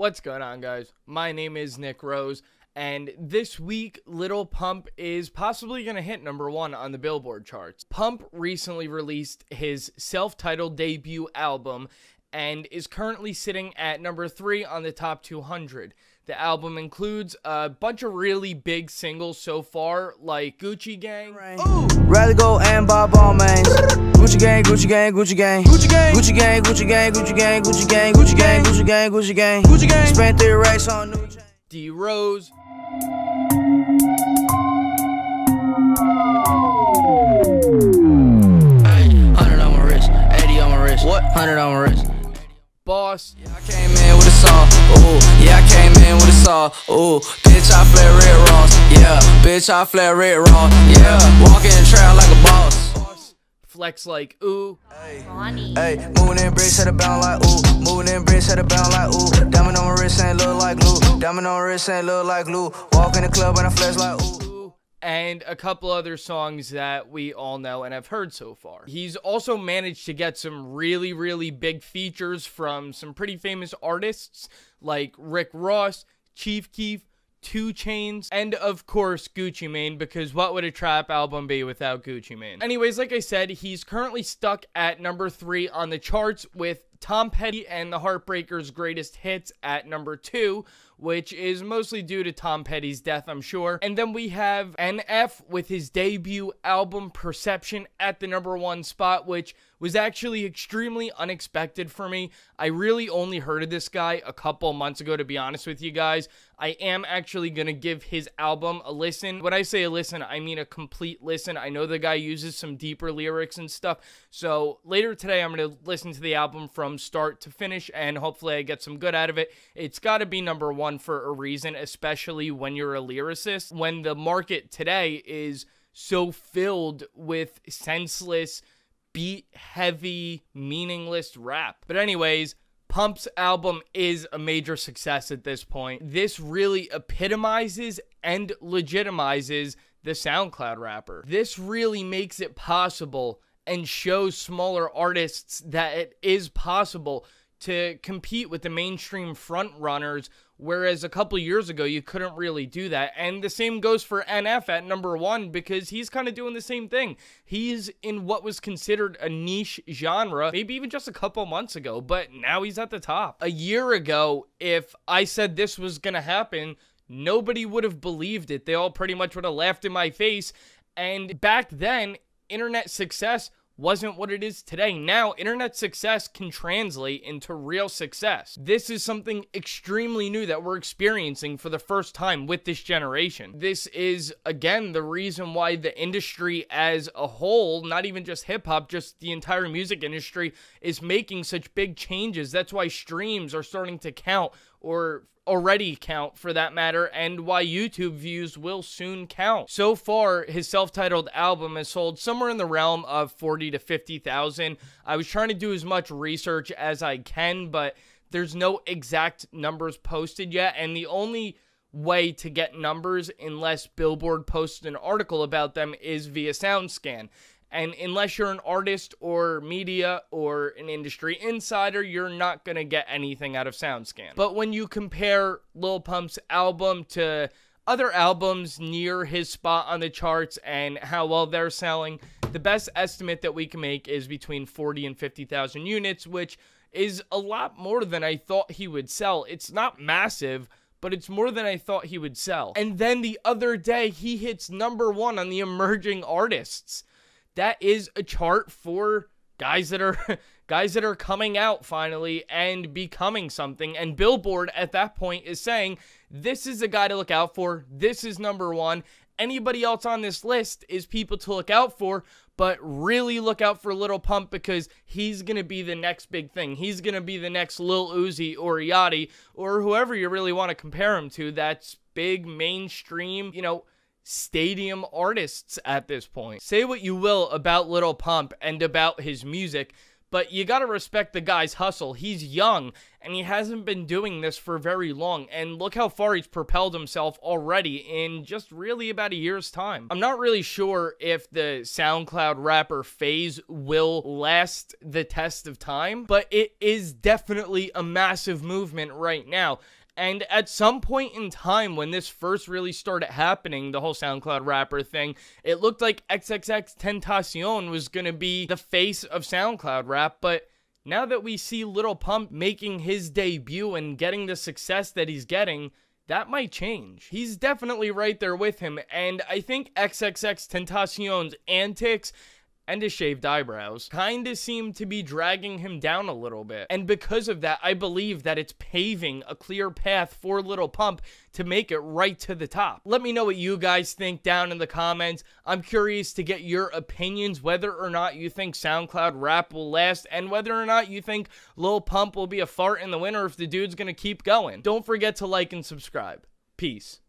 What's going on, guys? My name is Nick Rose, and this week, Little Pump is possibly going to hit number one on the Billboard charts. Pump recently released his self titled debut album and is currently sitting at number three on the top 200. The album includes a bunch of really big singles so far, like Gucci Gang. Ooh. Rather go and buy ball mains. Gucci Gang, Gucci Gang, Gucci Gang. Gucci Gang, Gucci Gang, Gucci Gang, Gucci Gang, Gucci Gang, Gucci Gang, Gucci Gang, Gucci Gang. Gucci Gang. Spent three racks on new chain. D Rose. Hundred on my wrist. What? Hundred on my wrist. Boss. Saw. Ooh, bitch, I flare red Ross. Yeah, bitch, I flare red raw. Yeah, walking the trail like a boss. Boss. Flex like ooh. Ronnie. Hey, moving in bricks, had a bound like ooh. Moving in bricks, had a bound like ooh. Diamond on my wrist ain't look like glue. Diamond on my wrist ain't look like glue. Walk in the club and I flex like ooh. Ooh, and a couple other songs that we all know and have heard so far. He's also managed to get some really, really big features from some pretty famous artists like Rick Ross, Chief Keef, Two Chains, and of course Gucci Mane, because what would a trap album be without Gucci Mane? Anyways, like I said, he's currently stuck at number three on the charts with Tom Petty and the Heartbreakers' greatest hits at number two, which is mostly due to Tom Petty's death, I'm sure. And then we have NF with his debut album Perception at the number one spot, which was actually extremely unexpected for me. I really only heard of this guy a couple months ago, to be honest with you guys. I am actually gonna give his album a listen. When I say a listen, I mean a complete listen. I know the guy uses some deeper lyrics and stuff. So later today, I'm gonna listen to the album from start to finish, and hopefully, I get some good out of it. It's gotta be number one for a reason, especially when you're a lyricist. When the market today is so filled with senseless, beat heavy, meaningless rap. But, anyways, Pump's album is a major success at this point. This really epitomizes and legitimizes the SoundCloud rapper. This really makes it possible and show smaller artists that it is possible to compete with the mainstream front runners whereas a couple years ago you couldn't really do that. And the same goes for NF at number 1 because he's kind of doing the same thing. He's in what was considered a niche genre maybe even just a couple months ago but now he's at the top. A year ago if I said this was going to happen nobody would have believed it. They all pretty much would have laughed in my face. And back then internet success wasn't what it is today. Now, internet success can translate into real success. This is something extremely new that we're experiencing for the first time with this generation. This is, again, the reason why the industry as a whole, not even just hip hop, just the entire music industry, is making such big changes. That's why streams are starting to count or already count for that matter, and why YouTube views will soon count. So far, his self-titled album has sold somewhere in the realm of 40 to 50,000. I was trying to do as much research as I can, but there's no exact numbers posted yet, and the only way to get numbers unless Billboard posts an article about them is via SoundScan. And unless you're an artist or media or an industry insider, you're not going to get anything out of SoundScan. But when you compare Lil Pump's album to other albums near his spot on the charts and how well they're selling, the best estimate that we can make is between 40 and 50,000 units, which is a lot more than I thought he would sell. It's not massive, but it's more than I thought he would sell. And then the other day, he hits number one on the emerging artists that is a chart for guys that are guys that are coming out finally and becoming something and billboard at that point is saying this is a guy to look out for this is number one anybody else on this list is people to look out for but really look out for Little Pump because he's going to be the next big thing. He's going to be the next Lil Uzi or Yachty or whoever you really want to compare him to. That's big mainstream, you know, stadium artists at this point. Say what you will about Little Pump and about his music, but you gotta respect the guy's hustle. He's young and he hasn't been doing this for very long. And look how far he's propelled himself already in just really about a year's time. I'm not really sure if the SoundCloud rapper phase will last the test of time, but it is definitely a massive movement right now. And at some point in time, when this first really started happening, the whole SoundCloud rapper thing, it looked like XXX Tentacion was going to be the face of SoundCloud rap. But now that we see Little Pump making his debut and getting the success that he's getting, that might change. He's definitely right there with him. And I think XXX Tentacion's antics and his shaved eyebrows kinda seem to be dragging him down a little bit. And because of that, I believe that it's paving a clear path for Lil Pump to make it right to the top. Let me know what you guys think down in the comments. I'm curious to get your opinions whether or not you think SoundCloud rap will last and whether or not you think Lil Pump will be a fart in the winter if the dude's gonna keep going. Don't forget to like and subscribe. Peace.